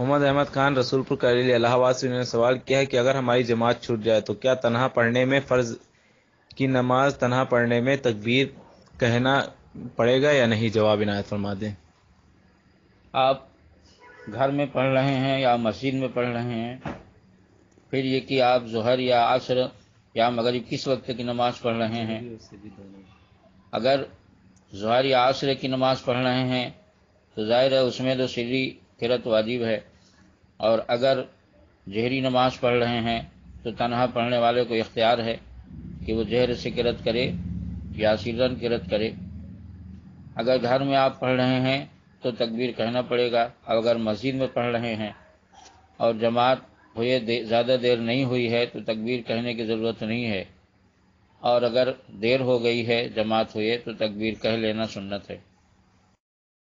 मोहम्मद अहमद खान रसूलपुर करेली इलाहाबाद से उन्होंने सवाल किया है कि अगर हमारी जमात छूट जाए तो क्या तनहा पढ़ने में फ़र्ज़ की नमाज़ तनहा पढ़ने में तकबीर कहना पड़ेगा या नहीं? जवाब इनायत फरमा दें। आप घर में पढ़ रहे हैं या मस्जिद में पढ़ रहे हैं, फिर ये कि आप जहर या असर या मगरिब किस वक्त की नमाज़ पढ़ रहे हैं? अगर जहर या असर की नमाज़ पढ़ रहे हैं तो ज़ाहिर है उसमें तो सीधी किरत वाजिब है। और अगर जहरी नमाज़ पढ़ रहे हैं तो तनहा पढ़ने वाले को इख्तियार है कि वो जहर से किरत करे या सिरन किरत करे। अगर घर में आप पढ़ रहे हैं तो तकबीर कहना पड़ेगा। अगर मस्जिद में पढ़ रहे हैं और जमात हुए दे, ज़्यादा देर नहीं हुई है तो तकबीर कहने की ज़रूरत नहीं है। और अगर देर हो गई है जमात हुए तो तकबीर कह लेना सुन्नत है।